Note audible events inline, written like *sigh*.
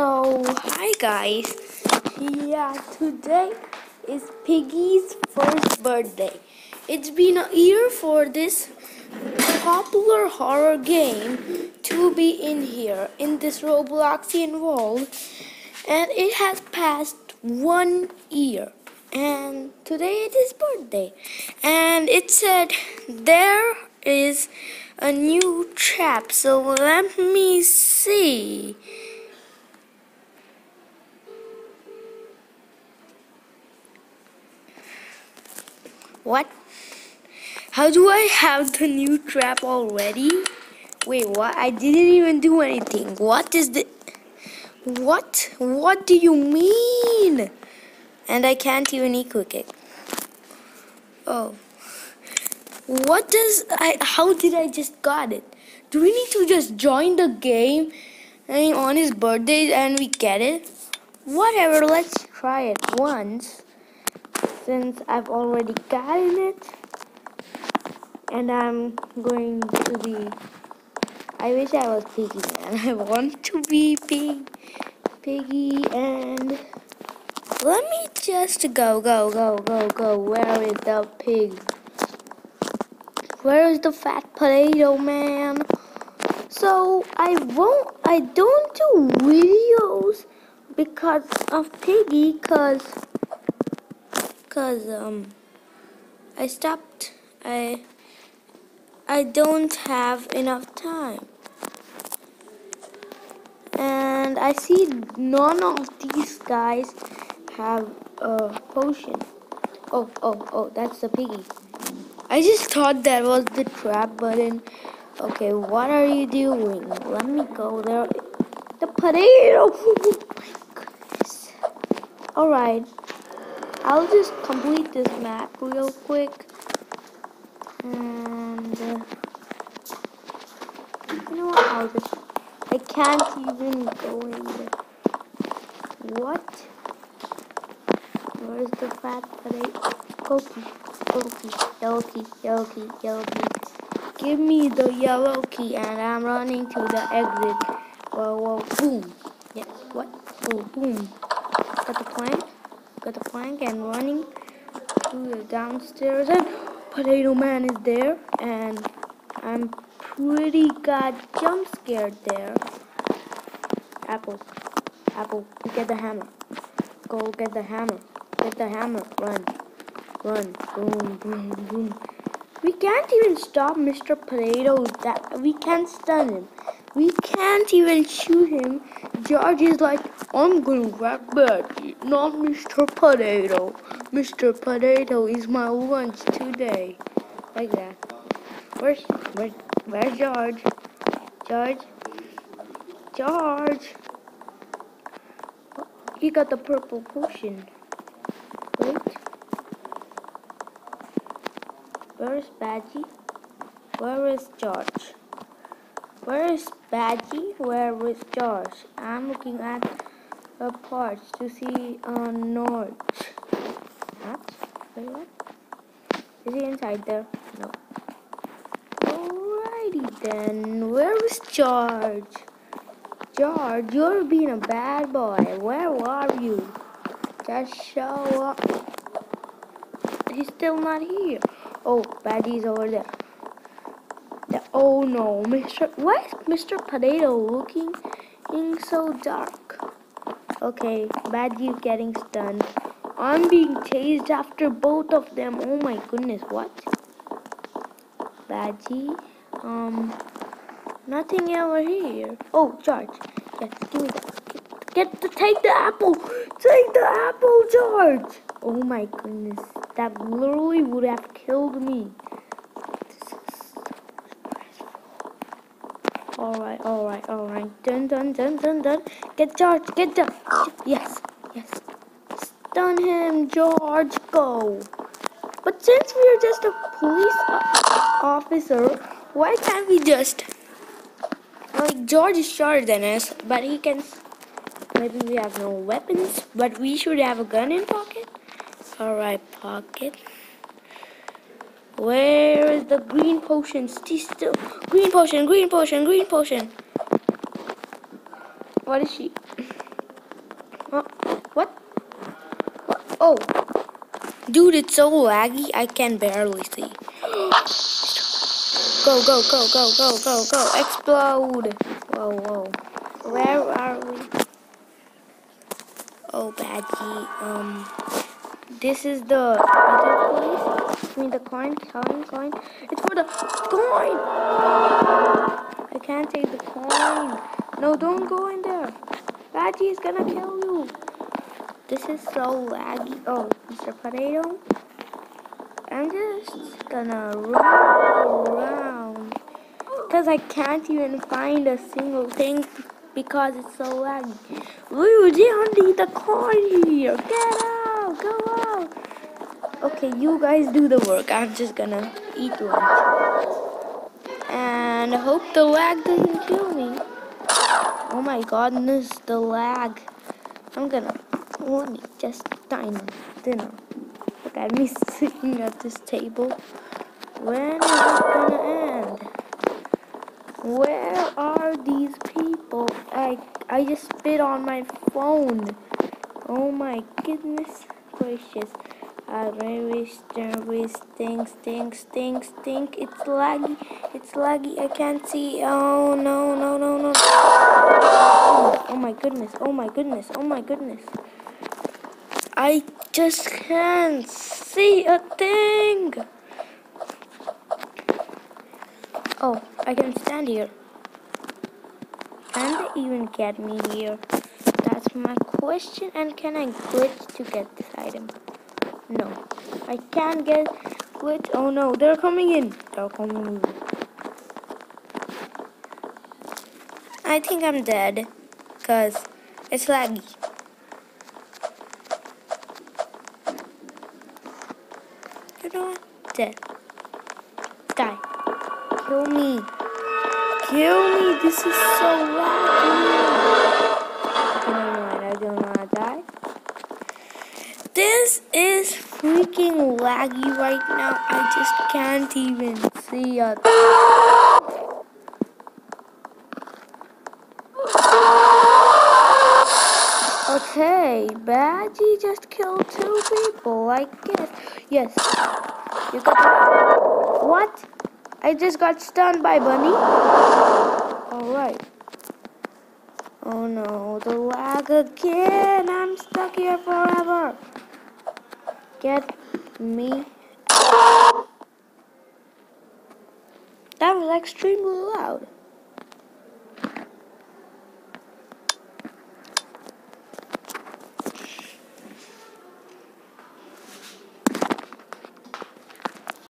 So, hi guys. Yeah, today is Piggy's first birthday. It's been a year for this popular horror game to be in here in this Robloxian world, and it has passed one year. And today it is birthday, and it said there is a new trap. So let me see. What? How do I have the new trap already? Wait, what? I didn't even do anything. What is the... What? What do you mean? And I can't even equip it. Oh. What does I... How did I just got it? Do we need to just join the game on his birthday and we get it? Whatever, let's try it once since I've already gotten it. And I'm going to be I wish I was piggy man. *laughs* I want to be pig piggy and let me just go go go go go. Where is the pig? Where is the fat potato man? So I won't I don't do videos because of piggy cause cause um I stopped I I don't have enough time. And I see none of these guys have a potion. Oh oh oh that's the piggy. I just thought that was the trap button. Okay what are you doing? Let me go there. The potato. *laughs* Oh my goodness. All right I'll just complete this map real quick. And, uh, you know what, I'll just, I can't even go in there. What? Where's the? Goki, Goki, yellow key, yellow key, yellow key. Give me the yellow key and I'm running to the exit. Whoa, whoa, boom. Yes, what? Oh, boom. Got the plan? Got the plank and running to the downstairs and Potato Man is there and I'm pretty got jump scared there. Apple, Apple, get the hammer. Go get the hammer. Get the hammer. Run. Run. Boom, boom, boom. We can't even stop Mr. Potato. That we can't stun him. We can't even shoot him. George is like, I'm gonna grab Betty, not Mr. Potato. Mr. Potato is my lunch today. Like that. Where's, where's, where's George? George? George? He got the purple potion. Wait. Where is Badgy? Where is George? Where is Badgy? Where is George? I'm looking at the parts to see a Norge. What? Wait, what? Is he inside there? No. Alrighty then. Where is George? George, you're being a bad boy. Where are you? Just show up. He's still not here. Oh, Badgy's over there. Oh no, Mr. Why is Mr. Potato looking in so dark? Okay, Badgy getting stunned. I'm being chased after both of them. Oh my goodness, what? Badgy, um, nothing over here. Oh, George, yes, give me that. Get to take the apple. Take the apple, George. Oh my goodness, that literally would have killed me. Alright, alright, alright. Dun dun dun dun dun. Get George, get George. Yes, yes. Stun him, George, go. But since we are just a police officer, why can't we just... Like, George is shorter than us, but he can... Maybe we have no weapons, but we should have a gun in pocket. Alright, pocket. Where is the green potion? Stay still. Green potion, green potion, green potion. What is she? *laughs* Oh, what? what? Oh. Dude, it's so laggy. I can barely see. *gasps* go, go, go, go, go, go, go. Explode. Whoa, whoa. Where are we? Oh, badgy. Um this is the other place. I mean, the coin, coin, coin. It's for the coin. I can't take the coin. No, don't go in there. Badgy is gonna kill you. This is so laggy. Oh, Mr. Potato. I'm just gonna run around because I can't even find a single thing because it's so laggy. Luigi, I need the coin here. Get out, go out. Okay, you guys do the work. I'm just gonna eat lunch. And hope the lag doesn't kill me. Oh my godness, the lag. I'm gonna me just dine dinner. Look at me *laughs* sitting at this table. When is it gonna end? Where are these people? I I just spit on my phone. Oh my goodness gracious. I really really stink, stink, stink, stink. It's laggy. It's laggy. I can't see. Oh no, no, no, no. Oh my goodness. Oh my goodness. Oh my goodness. I just can't see a thing. Oh, I can stand here. Can they even get me here? That's my question. And can I glitch to get this item? No. I can't get glitch. Oh no, they're coming in. They're coming in. I think I'm dead. Because it's laggy. You know what? Dead. Die. Kill me. Kill me. This is so laggy. This is freaking laggy right now. I just can't even see a Okay, Badgy just killed two people, I guess. Yes. You got What? I just got stunned by Bunny. Alright. Oh no, the lag again. I'm stuck here forever. Get me. That was extremely loud.